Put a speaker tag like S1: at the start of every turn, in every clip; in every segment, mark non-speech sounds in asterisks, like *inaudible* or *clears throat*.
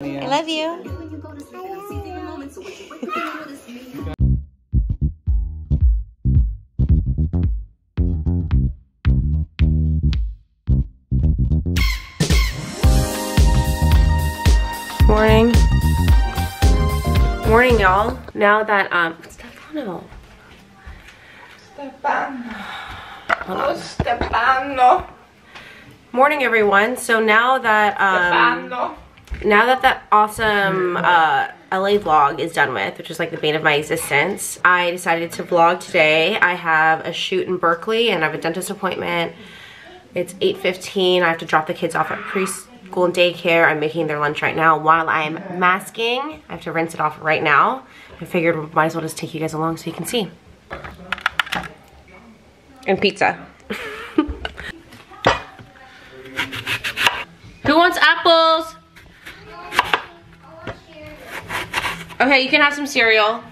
S1: I love you.
S2: Morning. Morning, y'all. Now that, um, Stefano.
S3: Oh, Stefano.
S2: Morning, everyone. So now that, um,
S3: Stefano.
S2: Now that that awesome uh, LA vlog is done with, which is like the bane of my existence, I decided to vlog today. I have a shoot in Berkeley and I have a dentist appointment. It's 8.15. I have to drop the kids off at preschool and daycare. I'm making their lunch right now while I'm masking. I have to rinse it off right now. I figured we might as well just take you guys along so you can see. And pizza. *laughs* Who wants apples? Okay, you can have some cereal.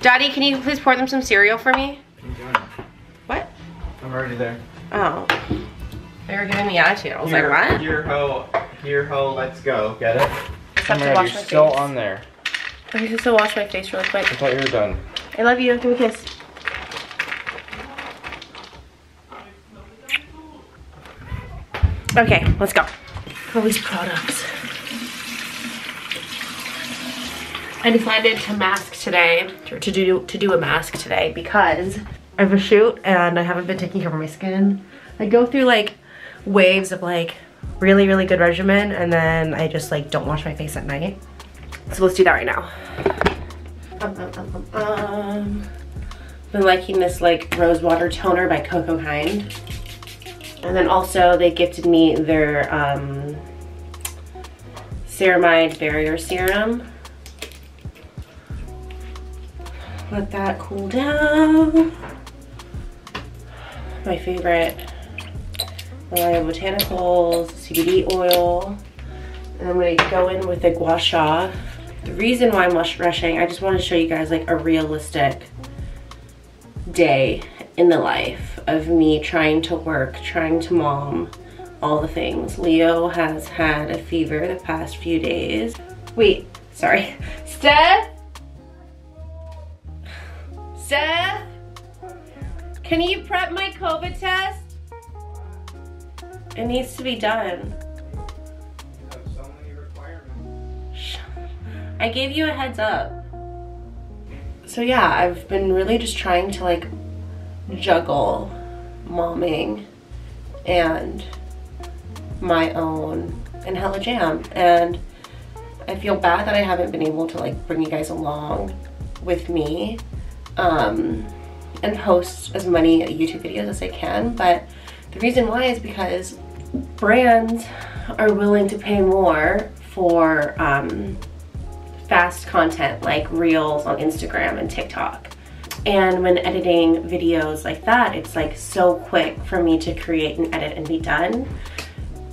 S2: Daddy, can you please pour them some cereal for me? What?
S3: I'm already there.
S2: Oh. They were giving me attitude. I was
S3: here,
S2: like, what?
S3: Here, ho, here, ho, let's go. Get it?
S2: Just have to wash
S3: you're still
S2: face.
S3: on there.
S2: I just to wash my face really quick.
S3: I thought you were done.
S2: I love you. Give me a kiss. Okay, let's go. All these products. I decided to mask today, to do to do a mask today because I have a shoot and I haven't been taking care of my skin. I go through like waves of like really really good regimen and then I just like don't wash my face at night. So let's do that right now. Um, um, um, um, um. Been liking this like rose water toner by Coco Kind. And then also they gifted me their um, ceramide barrier serum. Let that cool down. My favorite Malaya Botanicals CBD oil. And I'm gonna go in with the gua sha. The reason why I'm rushing, I just want to show you guys like a realistic day in the life of me trying to work, trying to mom, all the things. Leo has had a fever the past few days. Wait, sorry. *laughs* Steph? Steph? Can you prep my COVID test? It needs to be done. I gave you a heads up. So yeah, I've been really just trying to like juggle momming and my own and HellaJam. And I feel bad that I haven't been able to like bring you guys along with me um, and post as many YouTube videos as I can. But the reason why is because brands are willing to pay more for um, fast content like reels on Instagram and TikTok. And when editing videos like that, it's like so quick for me to create and edit and be done.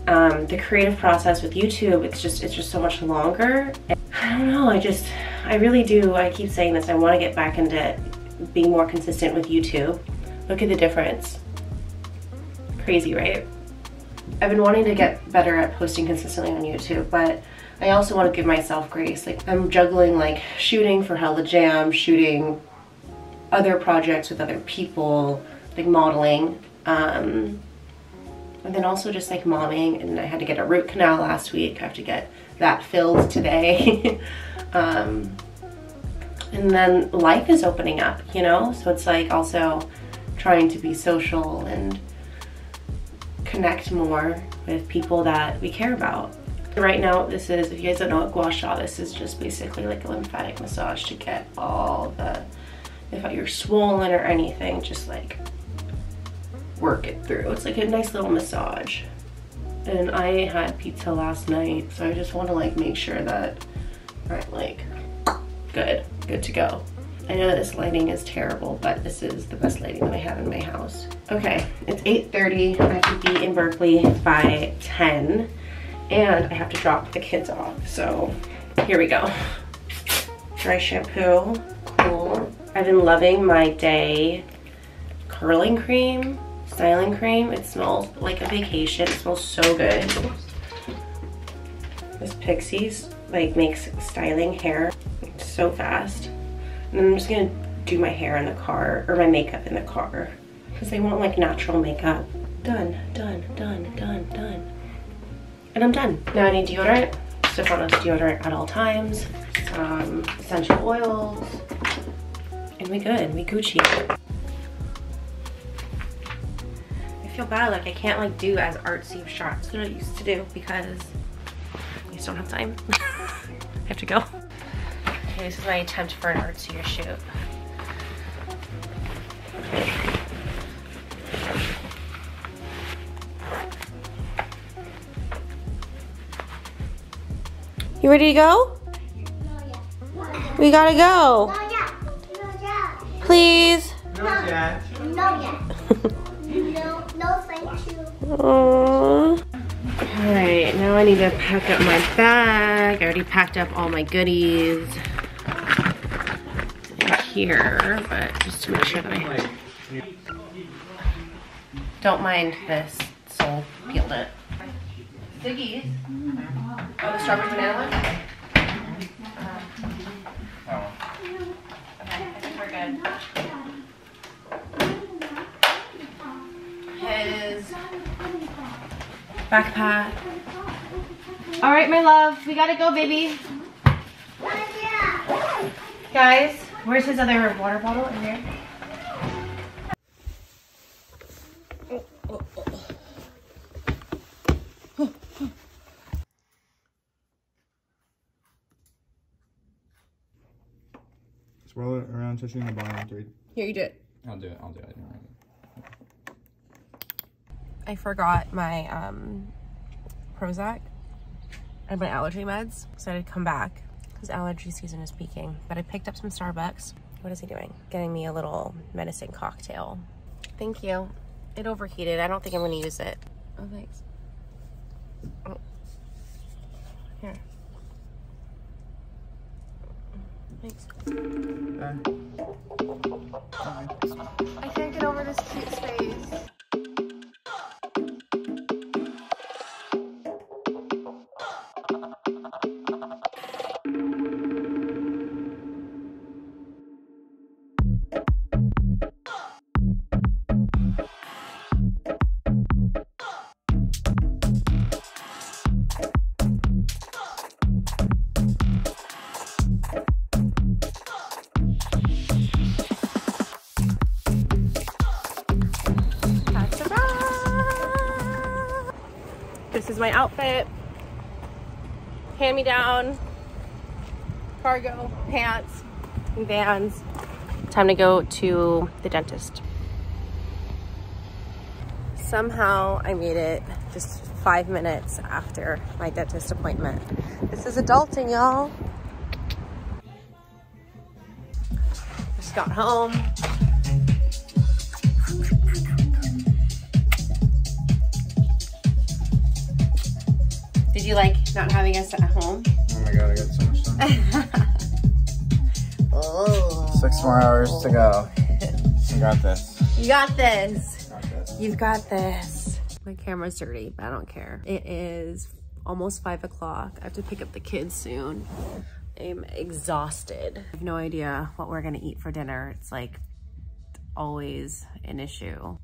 S2: Um, the creative process with YouTube, it's just it's just so much longer. I don't know, I just, I really do, I keep saying this, I want to get back into being more consistent with YouTube. Look at the difference. Crazy, right? I've been wanting to get better at posting consistently on YouTube, but I also want to give myself grace. Like I'm juggling like shooting for HellaJam, shooting other projects with other people, like modeling, um, and then also just like momming. And I had to get a root canal last week. I have to get that filled today. *laughs* um, and then life is opening up, you know? So it's like also trying to be social and connect more with people that we care about. Right now, this is, if you guys don't know what gua sha, this is just basically like a lymphatic massage to get all the, if you're swollen or anything, just like work it through. It's like a nice little massage. And I had pizza last night, so I just want to like make sure that I'm like good, good to go. I know this lighting is terrible, but this is the best lighting that I have in my house. Okay, it's 8.30. I have to be in Berkeley by 10 and I have to drop the kids off. So here we go. Dry shampoo, cool. I've been loving my day curling cream, styling cream. It smells like a vacation. It smells so good. This Pixies like makes styling hair so fast. And then I'm just gonna do my hair in the car or my makeup in the car because they want like natural makeup. Done, done, done, done, done. And I'm done. Now I need deodorant. Stefanos deodorant at all times. Some essential oils. And we good, we Gucci. I feel bad, like I can't like do as artsy shots that I used to do because I just don't have time. *laughs* I have to go. Okay, this is my attempt for an artsier shoot. You ready to go? We gotta go. Please.
S3: No, Jack.
S1: No, yeah. no, no, thank you.
S2: Aww. All right, now I need to pack up my bag. I already packed up all my goodies in here, but just to make sure that I
S3: Like,
S2: don't mind this soul peeled it. Siggi's. Oh, the strawberry banana one?
S3: oh.
S2: Okay, I think we're good. His backpack. All right, my love, we gotta go, baby. Guys, where's his other water bottle in here?
S4: Swirl it around, touching the bottom. Three.
S2: Here, you do it.
S4: I'll do it. I'll do it. All right.
S2: I forgot my um, Prozac and my allergy meds, so I had to come back because allergy season is peaking. But I picked up some Starbucks. What is he doing? Getting me a little medicine cocktail. Thank you. It overheated. I don't think I'm going to use it. Oh, thanks. Oh. Here. Thanks. Uh, I can't get over this cute space. My outfit. Hand me down. Cargo, pants, and Vans. Time to go to the dentist. Somehow I made it just five minutes after my dentist appointment. This is adulting, y'all. Just got home. Did you like not having us at home?
S4: Oh my god, I got so much
S2: oh. *laughs*
S4: Six more hours to go. You got this.
S2: You got this.
S4: Got this.
S2: You've got this. My camera's dirty, but I don't care. It is almost five o'clock. I have to pick up the kids soon. I'm exhausted. I have no idea what we're gonna eat for dinner. It's like always an issue.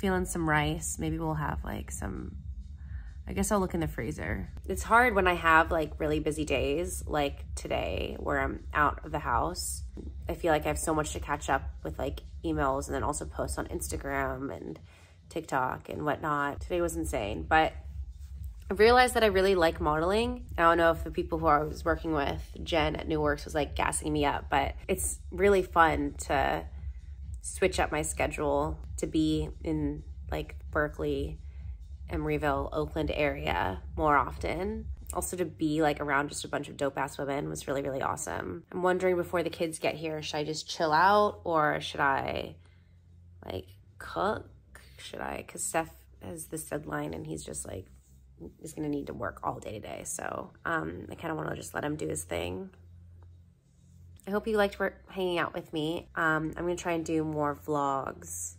S2: Feeling some rice. Maybe we'll have like some I guess I'll look in the freezer. It's hard when I have like really busy days like today where I'm out of the house. I feel like I have so much to catch up with like emails and then also posts on Instagram and TikTok and whatnot. Today was insane, but I realized that I really like modeling. I don't know if the people who I was working with, Jen at Nooworks was like gassing me up, but it's really fun to switch up my schedule to be in like Berkeley Emeryville, Oakland area more often. Also to be like around just a bunch of dope ass women was really, really awesome. I'm wondering before the kids get here, should I just chill out or should I like cook? Should I, cause Steph has this deadline and he's just like, is gonna need to work all day today. So um, I kind of wanna just let him do his thing. I hope you liked hanging out with me. Um, I'm gonna try and do more vlogs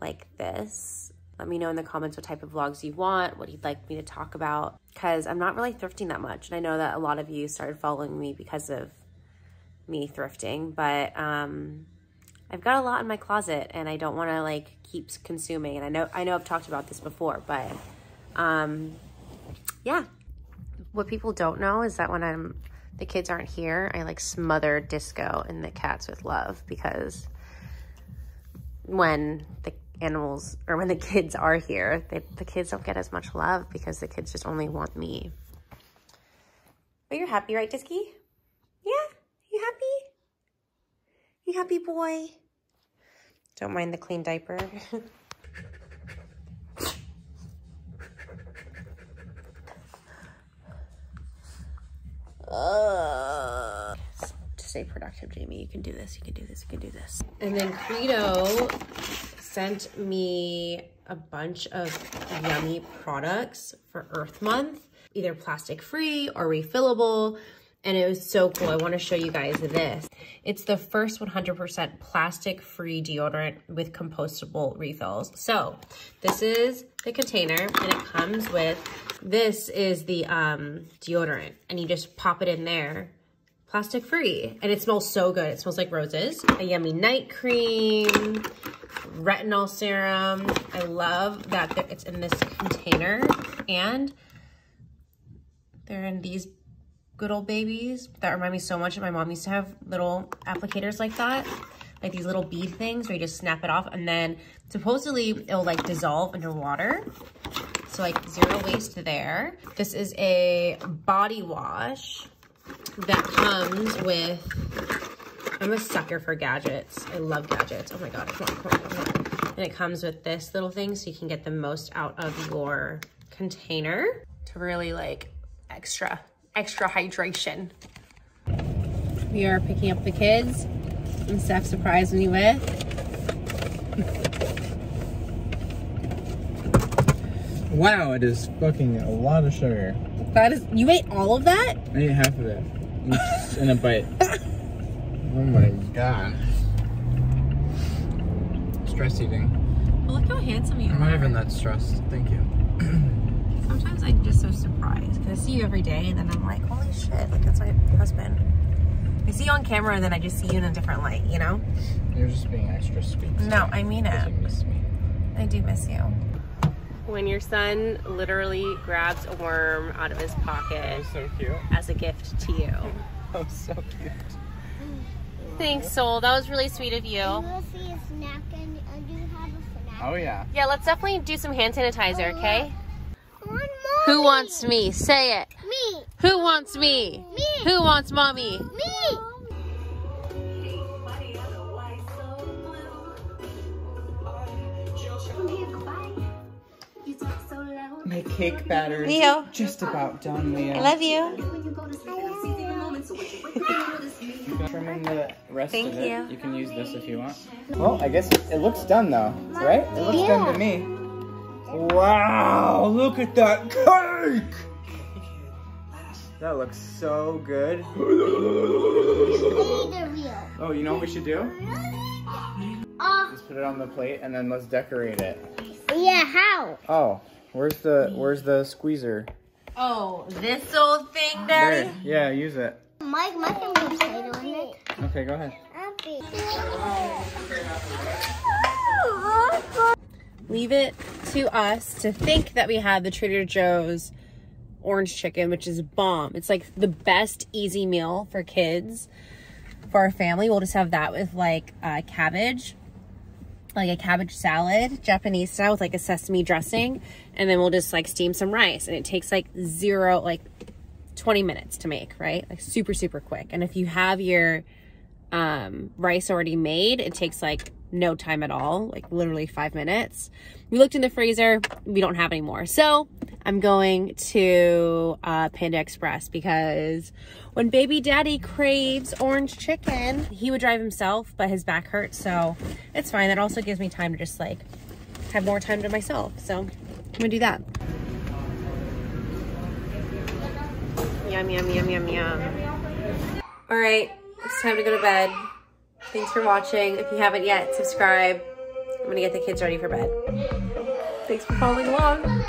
S2: like this Let me know in the comments what type of vlogs you want, what you'd like me to talk about, because I'm not really thrifting that much. And I know that a lot of you started following me because of me thrifting, but um, I've got a lot in my closet and I don't want to like keep consuming. And I know I know I've talked about this before, but um, yeah. What people don't know is that when I'm the kids aren't here, I like smother disco and the cats with love because when the animals or when the kids are here, they, the kids don't get as much love because the kids just only want me. But you're happy, right, Disky? Yeah? You happy? You happy boy? Don't mind the clean diaper. *laughs* uh, stay productive, Jamie, you can do this, you can do this, you can do this. And then Credo sent me a bunch of yummy products for Earth Month, either plastic free or refillable and it was so cool. I want to show you guys this. It's the first 100% plastic-free deodorant with compostable refills. So this is the container and it comes with, this is the um, deodorant and you just pop it in there plastic free and it smells so good. It smells like roses. A yummy night cream, retinol serum. I love that it's in this container and they're in these good old babies that remind me so much of my mom used to have little applicators like that like these little bead things where you just snap it off and then supposedly it'll like dissolve under water so like zero waste there this is a body wash that comes with i'm a sucker for gadgets i love gadgets oh my god come on, come on, come on. and it comes with this little thing so you can get the most out of your container to really like extra extra hydration. We are picking up the kids and Steph surprised me with.
S4: Wow, it is fucking a lot of sugar.
S2: That is, you ate all of that?
S4: I ate half of it in a bite. *laughs* oh my god. Stress eating.
S2: Well, look how handsome you
S4: I'm
S2: are.
S4: not even that stressed. Thank you. *clears throat*
S2: Sometimes I'm just so surprised because I see you every day and then I'm like, holy shit, like that's my husband. I see you on camera and then I just see you in a different light, you know?
S4: You're just being extra sweet.
S2: No, I mean
S4: Because
S2: it.
S4: you miss me.
S2: I do miss you. When your son literally grabs a worm out of his pocket
S4: so cute.
S2: as a gift to you. *laughs*
S4: Oh, so cute.
S2: Thanks, Soul. That was really sweet of you.
S1: You will see a snack and uh, do you have a snack?
S4: Oh yeah.
S2: Yeah, let's definitely do some hand sanitizer, okay?
S1: One more.
S2: Who wants me? Say it.
S1: Me.
S2: Who wants me?
S1: Me.
S2: Who wants mommy?
S1: Me.
S3: My cake batter is
S2: Leo.
S3: just about done, Leo.
S2: I love you.
S4: Trimming the rest
S2: Thank
S4: of it.
S2: you.
S4: You can use this if you want. Well, I guess it looks done though, right? It looks done to me. Wow, look at that cake! That looks so good. Oh, you know what we should do?
S1: Oh,
S4: Let's put it on the plate and then let's decorate it.
S1: yeah, how?
S4: Oh, where's the where's the squeezer?
S2: Oh, this old thing,
S4: There. Yeah, use it.
S1: Mike, Mike can be excited on it.
S4: Okay, go ahead.
S2: Leave it to us to think that we have the Trader Joe's orange chicken, which is bomb. It's like the best easy meal for kids, for our family. We'll just have that with like uh, cabbage, like a cabbage salad, Japanese style with like a sesame dressing. And then we'll just like steam some rice. And it takes like zero, like 20 minutes to make, right? Like super, super quick. And if you have your um, rice already made, it takes like no time at all, like literally five minutes. We looked in the freezer, we don't have any more. So I'm going to uh, Panda Express because when baby daddy craves orange chicken, he would drive himself, but his back hurts. So it's fine. That also gives me time to just like have more time to myself. So I'm gonna do that. Yum, yum, yum, yum, yum. All right, it's time to go to bed. Thanks for watching. If you haven't yet, subscribe. I'm gonna get the kids ready for bed. Thanks for following along.